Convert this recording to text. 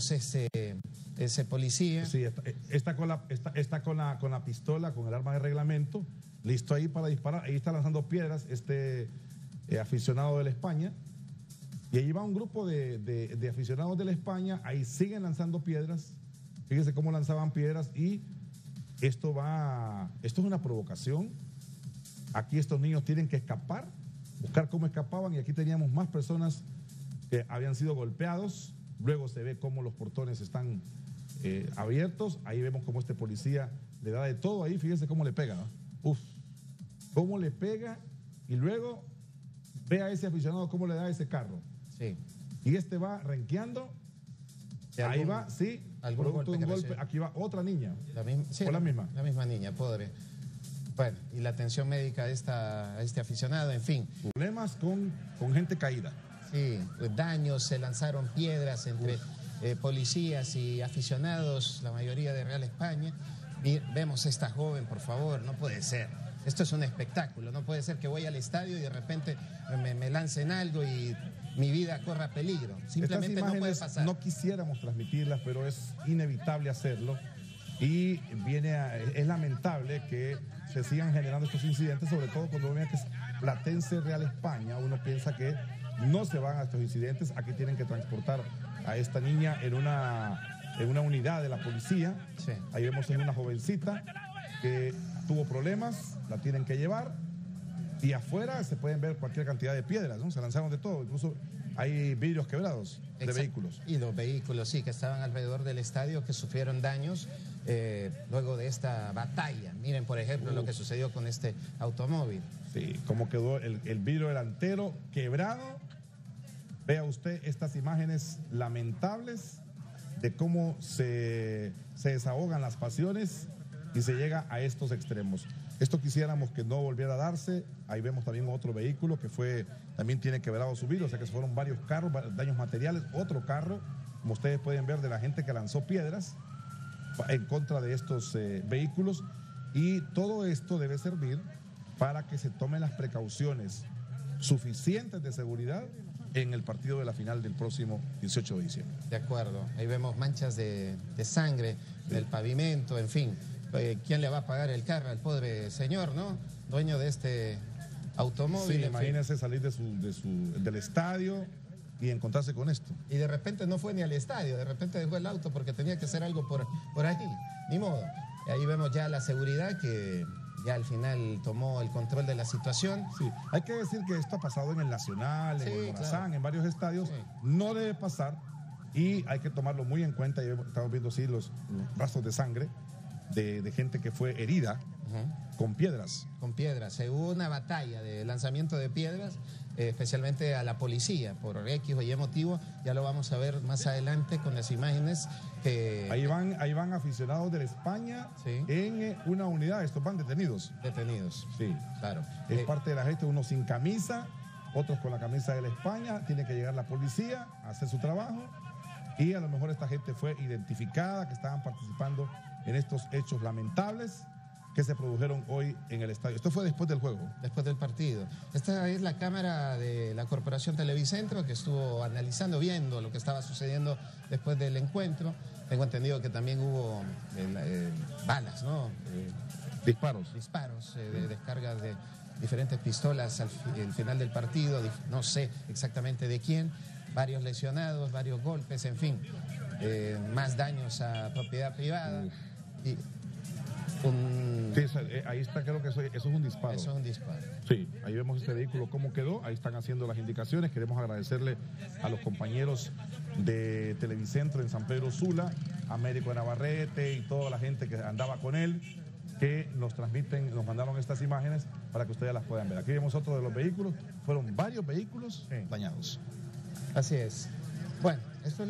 vemos ese, policía. Está, con, la, pistola, con el arma de reglamento, listo ahí para disparar. Ahí está lanzando piedras este eh, aficionado de la España. Y ahí va un grupo de, de- de aficionados de la España, ahí siguen lanzando piedras. Fíjense cómo lanzaban piedras y esto va, esto es una provocación. Aquí estos niños tienen que escapar, buscar cómo escapaban y aquí teníamos más personas que habían sido golpeados. Luego se ve cómo los portones están eh, abiertos. Ahí vemos cómo este policía le da de todo ahí. Fíjense cómo le pega. ¿no? Uf, cómo le pega y luego ve a ese aficionado cómo le da ese carro. Sí. Y este va renqueando. ¿Y Ahí algún- va, sí. algún producto de golpe un golpe. Aquí va otra niña. La, misma, sí, ¿O la misma? La misma niña, pobre. Bueno, y la atención médica a, esta, a este aficionado, en fin. Problemas con, con gente caída. Sí, pues, daños, se lanzaron piedras entre eh, policías y aficionados, la mayoría de Real España. Y vemos a esta joven, por favor, no puede ser. Esto es un espectáculo, no puede ser que voy al estadio y de repente me, me lancen algo y mi vida corra peligro. Simplemente Estas no puede pasar. no quisiéramos transmitirlas, pero es inevitable hacerlo. Y viene a- es lamentable que se sigan generando estos incidentes, sobre todo cuando uno ve que Platense Real España, uno piensa que no se van a estos incidentes, aquí tienen que transportar a esta niña en una, en una unidad de la policía. Sí. Ahí vemos a una jovencita que tuvo problemas, la tienen que llevar. Y afuera se pueden ver cualquier cantidad de piedras, ¿no? Se lanzaron de todo, incluso hay vidrios quebrados de Exacto. vehículos. Y los vehículos, sí, que estaban alrededor del estadio, que sufrieron daños eh, luego de esta batalla. Miren, por ejemplo, lo que sucedió con este automóvil. Sí, cómo quedó el, el vidrio delantero quebrado. Vea usted estas imágenes lamentables de cómo se, se desahogan las pasiones y se llega a estos extremos. Esto quisiéramos que no volviera a darse. Ahí vemos también otro vehículo que fue, también tiene quebrado su vidrio, o sea que se fueron varios carros, daños materiales. Otro carro, como ustedes pueden ver, de la gente que lanzó piedras en contra de estos eh, vehículos y todo esto debe servir para que se tomen las precauciones suficientes de seguridad en el partido de la final del próximo 18 de diciembre. De acuerdo, ahí vemos manchas de, de sangre del pavimento, en fin. ¿Quién le va a pagar el carro al pobre señor, no? Dueño de este automóvil. Sí, imagínense salir de su, de su- del estadio y encontrarse con esto. Y de repente no fue ni al estadio, de repente dejó el auto porque tenía que hacer algo por, por ahí. Ni modo. Y ahí vemos ya la seguridad que ya al final tomó el control de la situación. Sí, hay que decir que esto ha pasado en el Nacional, en Sí, el Morazán, claro. en varios estadios. Sí. No debe pasar y hay que tomarlo muy en cuenta. Estamos viendo sí los rastros de sangre de, de gente que fue herida con piedras. con piedras. Se hubo una batalla de lanzamiento de piedras, eh, especialmente a la policía, por X o Y motivo. Ya lo vamos a ver más adelante con las imágenes que Ahí van, ahí van aficionados de la España Sí. en eh, una unidad. Estos van detenidos. detenidos. Sí. Claro. Es Eh, parte de la gente, unos sin camisa, otros con la camisa de la España. Tiene que llegar la policía a hacer su trabajo. Y a lo mejor esta gente fue identificada, que estaban participando en estos hechos lamentables que se produjeron hoy en el estadio. Esto fue después del juego. después del partido. Esta es la cámara de la Corporación Televicentro que estuvo analizando, viendo lo que estaba sucediendo después del encuentro. Tengo entendido que también hubo eh, eh, balas, ¿no? Eh, Disparos. disparos, de descargas de diferentes pistolas al el final del partido, no sé exactamente de quién, varios lesionados, varios golpes, en fin, eh, más daños a propiedad privada. Y un- Sí, eh, ahí está, creo que eso, eso es un disparo. eso es un disparo. Sí, ahí vemos este vehículo cómo quedó, ahí están haciendo las indicaciones. Queremos agradecerle a los compañeros de Televicentro en San Pedro Sula, Américo de Navarrete y toda la gente que andaba con él, que nos transmiten, nos mandaron estas imágenes para que ustedes las puedan ver. Aquí vemos otro de los vehículos, fueron varios vehículos Sí. dañados. Así es. Bueno, esto es